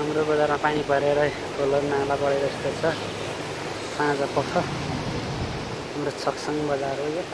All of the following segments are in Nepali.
हाम्रो बजारमा पानी परेर खोला नाला बढे जस्तो छ। साँझ पख। हाम्रो छक्सङ बजार हो यो।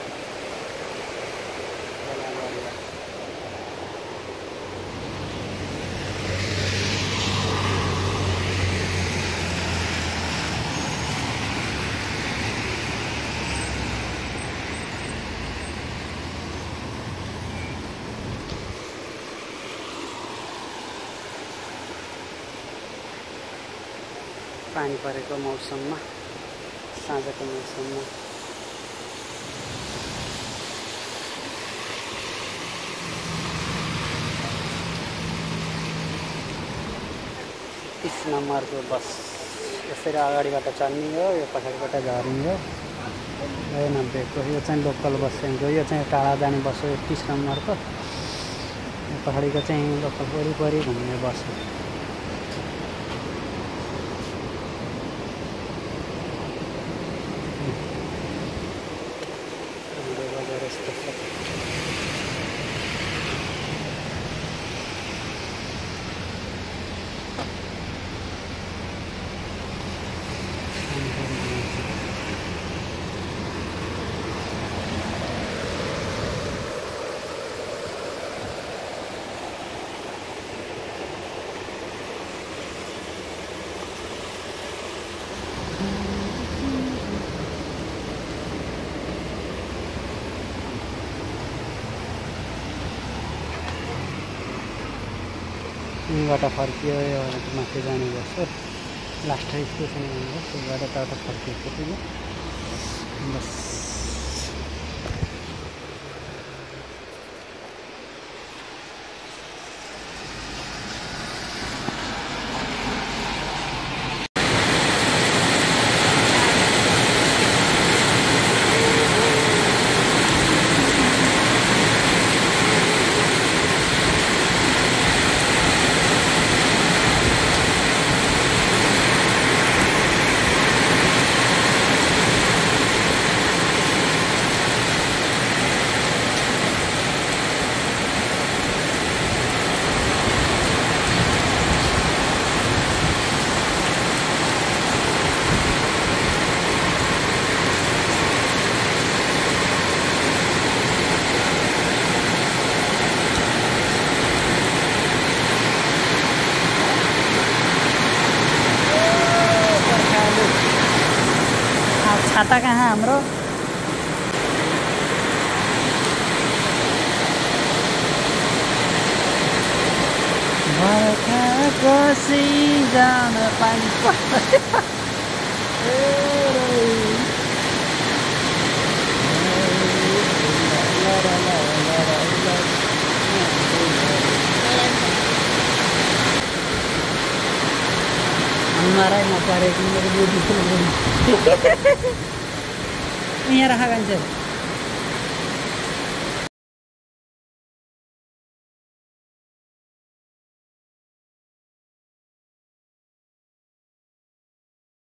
पानी परेको मौसममा साँझको मौसममा। तिस नम्बरको बस। यसरी अगाडिबाट चढ्ने हो यो पछाडिबाट झर्ने हो यो नब्बेको यो चाहिँ लोकल बस चाहिँ यो चाहिँ टाढा जाने बस हो तिस नम्बरको। पछाडिको चाहिँ लोकल वरिपरि घुम्ने बस हो हाम्रो बजार यस्तो छ यहीँबाट फर्कियो माथि जाने गर्छ लास्ट स्टेसन त्यहीबाट तल फर्किएको थियो बस छाता कहाँ हाम्रो बर्खाको सिजन पानी पर्यो। हमारा नपरेको मेरो यहाँ राख गान्छ